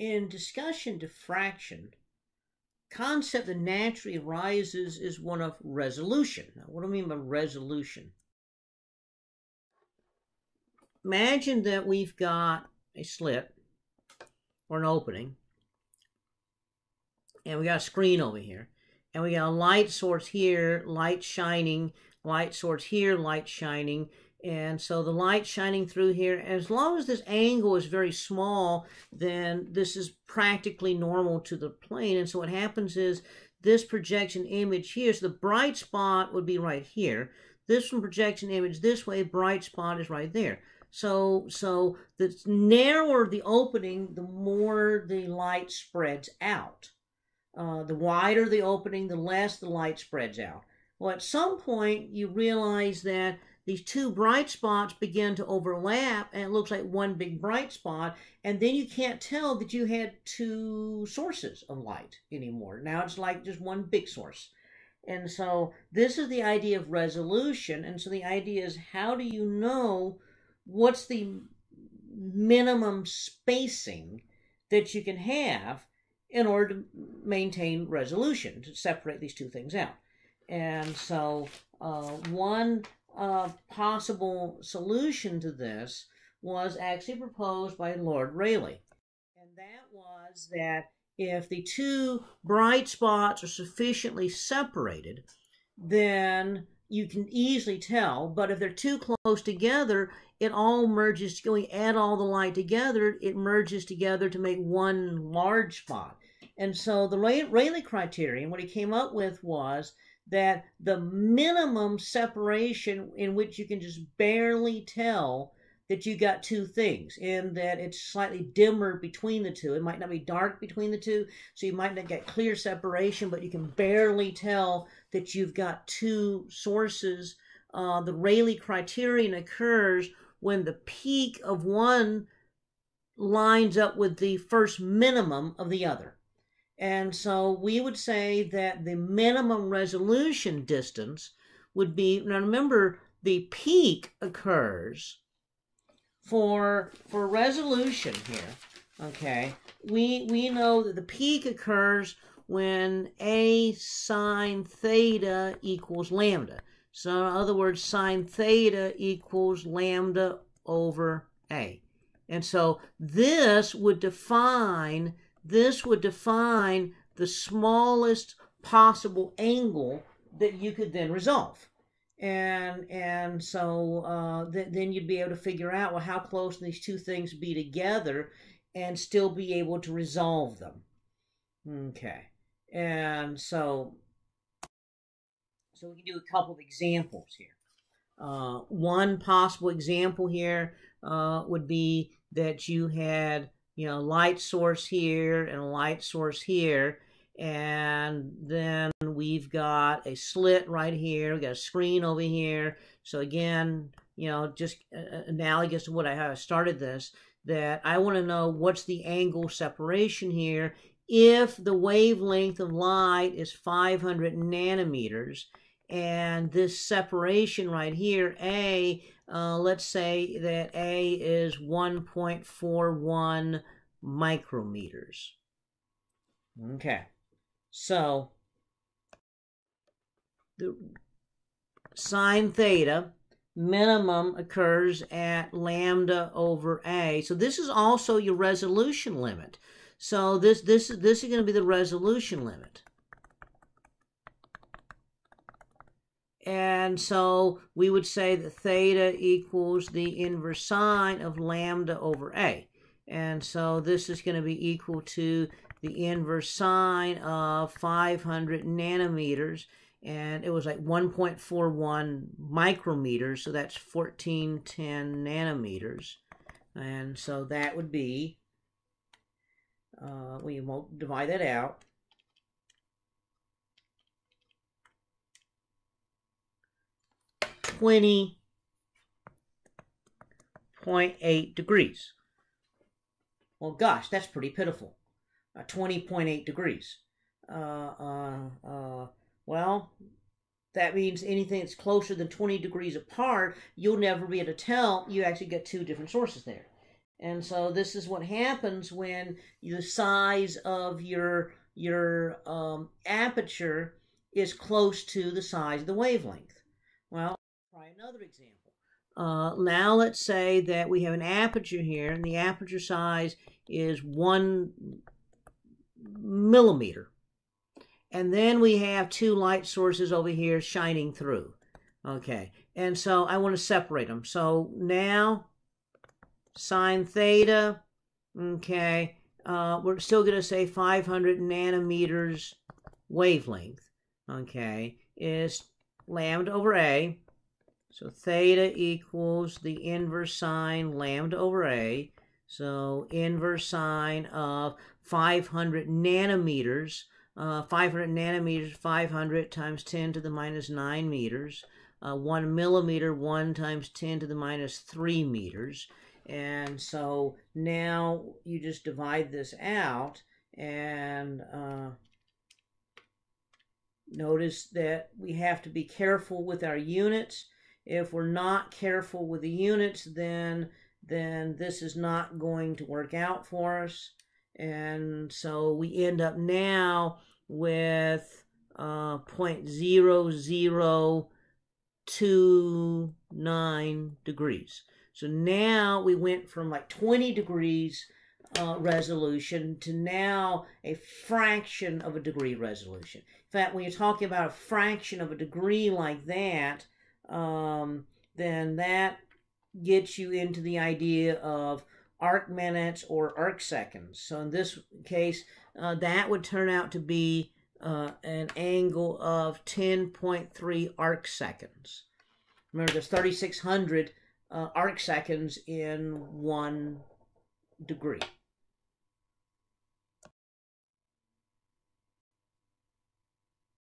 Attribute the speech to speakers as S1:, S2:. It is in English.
S1: in discussion diffraction, concept that naturally arises is one of resolution. Now, what do I mean by resolution? Imagine that we've got a slit or an opening, and we got a screen over here, and we got a light source here, light shining, light source here, light shining, and so the light shining through here, as long as this angle is very small, then this is practically normal to the plane. And so what happens is this projection image here, so the bright spot would be right here. This one projection image this way, bright spot is right there. So, so the narrower the opening, the more the light spreads out. Uh, the wider the opening, the less the light spreads out. Well, at some point, you realize that these two bright spots begin to overlap and it looks like one big bright spot and then you can't tell that you had two sources of light anymore. Now it's like just one big source. And so this is the idea of resolution and so the idea is how do you know what's the minimum spacing that you can have in order to maintain resolution to separate these two things out. And so uh, one uh, possible solution to this was actually proposed by Lord Rayleigh. And that was that if the two bright spots are sufficiently separated, then you can easily tell. But if they're too close together, it all merges. When you add all the light together, it merges together to make one large spot. And so the Rayleigh criterion, what he came up with was that the minimum separation in which you can just barely tell that you got two things and that it's slightly dimmer between the two. It might not be dark between the two, so you might not get clear separation, but you can barely tell that you've got two sources. Uh, the Rayleigh criterion occurs when the peak of one lines up with the first minimum of the other. And so we would say that the minimum resolution distance would be, now remember, the peak occurs for, for resolution here, okay? We, we know that the peak occurs when A sine theta equals lambda. So in other words, sine theta equals lambda over A. And so this would define this would define the smallest possible angle that you could then resolve. And and so uh, th- then you'd be able to figure out well how close these two things be together, and still be able to resolve them. Okay, and so so we can do a couple of examples here. Uh, one possible example here uh, would be that you had you know, light source here and a light source here. And then we've got a slit right here. We've got a screen over here. So again, you know, just uh, uh, analogous to what I have started this, that I want to know what's the angle separation here if the wavelength of light is 500 nanometers and this separation right here, A, uh, let's say that A is 1.41 micrometers. Okay, so the sine theta minimum occurs at lambda over A. So this is also your resolution limit. So this this this is going to be the resolution limit. And so we would say that theta equals the inverse sine of lambda over A. And so this is going to be equal to the inverse sine of 500 nanometers. And it was like 1.41 micrometers, so that's 1410 nanometers. And so that would be, uh, we won't divide that out. Twenty point eight degrees. Well, gosh, that's pretty pitiful. Uh, 20.8 degrees. Uh, uh, uh, well, that means anything that's closer than 20 degrees apart, you'll never be able to tell you actually get two different sources there. And so this is what happens when the size of your your um, aperture is close to the size of the wavelength. Well, another example. Uh, now let's say that we have an aperture here, and the aperture size is one millimeter. And then we have two light sources over here shining through. Okay, and so I want to separate them. So now sine theta, okay, uh, we're still going to say 500 nanometers wavelength, okay, is lambda over A. So theta equals the inverse sine lambda over A. So inverse sine of 500 nanometers. Uh, 500 nanometers, 500 times 10 to the minus 9 meters. Uh, 1 millimeter, 1 times 10 to the minus 3 meters. And so now you just divide this out and uh, notice that we have to be careful with our units. If we're not careful with the units, then, then this is not going to work out for us. And so we end up now with uh, 0.0029 degrees. So now we went from like 20 degrees uh, resolution to now a fraction of a degree resolution. In fact, when you're talking about a fraction of a degree like that, um, then that gets you into the idea of arc minutes or arc seconds. So in this case, uh, that would turn out to be uh, an angle of 10.3 arc seconds. Remember, there's 3,600 uh, arc seconds in one degree.